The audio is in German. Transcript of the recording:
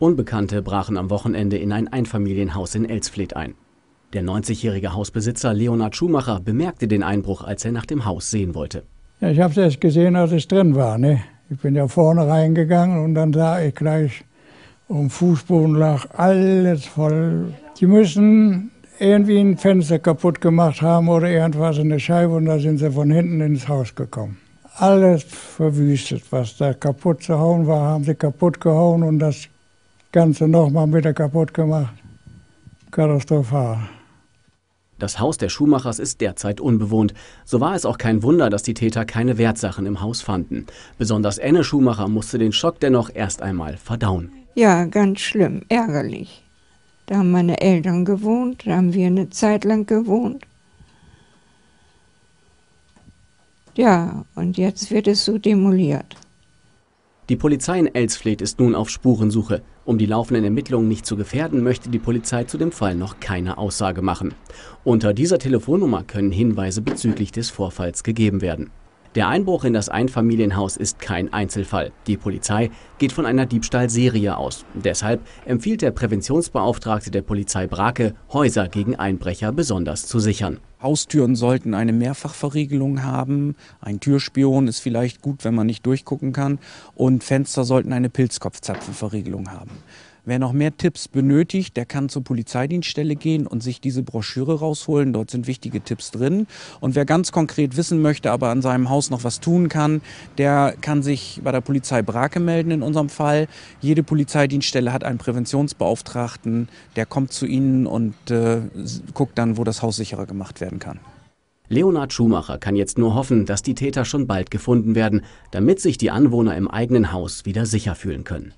Unbekannte brachen am Wochenende in ein Einfamilienhaus in Elsfleth ein. Der 90-jährige Hausbesitzer Leonhard Schumacher bemerkte den Einbruch, als er nach dem Haus sehen wollte. Ja, ich habe es erst gesehen, als ich drin war. Ne? Ich bin ja vorne reingegangen und dann sah ich gleich, um Fußboden lag alles voll. Die müssen irgendwie ein Fenster kaputt gemacht haben oder irgendwas in der Scheibe und da sind sie von hinten ins Haus gekommen. Alles verwüstet, was da kaputt zu hauen war, haben sie kaputt gehauen und das Ganze nochmal wieder kaputt gemacht. Katastrophal. Das Haus der Schuhmachers ist derzeit unbewohnt. So war es auch kein Wunder, dass die Täter keine Wertsachen im Haus fanden. Besonders Enne Schumacher musste den Schock dennoch erst einmal verdauen. Ja, ganz schlimm, ärgerlich. Da haben meine Eltern gewohnt, da haben wir eine Zeit lang gewohnt. Ja, und jetzt wird es so demoliert. Die Polizei in Elsfleth ist nun auf Spurensuche. Um die laufenden Ermittlungen nicht zu gefährden, möchte die Polizei zu dem Fall noch keine Aussage machen. Unter dieser Telefonnummer können Hinweise bezüglich des Vorfalls gegeben werden. Der Einbruch in das Einfamilienhaus ist kein Einzelfall. Die Polizei geht von einer Diebstahlserie aus. Deshalb empfiehlt der Präventionsbeauftragte der Polizei Brake, Häuser gegen Einbrecher besonders zu sichern. Haustüren sollten eine Mehrfachverriegelung haben. Ein Türspion ist vielleicht gut, wenn man nicht durchgucken kann. Und Fenster sollten eine Pilzkopfzapfenverriegelung haben. Wer noch mehr Tipps benötigt, der kann zur Polizeidienststelle gehen und sich diese Broschüre rausholen. Dort sind wichtige Tipps drin. Und wer ganz konkret wissen möchte, aber an seinem Haus noch was tun kann, der kann sich bei der Polizei Brake melden in unserem Fall. Jede Polizeidienststelle hat einen Präventionsbeauftragten, der kommt zu Ihnen und äh, guckt dann, wo das Haus sicherer gemacht werden kann. Leonhard Schumacher kann jetzt nur hoffen, dass die Täter schon bald gefunden werden, damit sich die Anwohner im eigenen Haus wieder sicher fühlen können.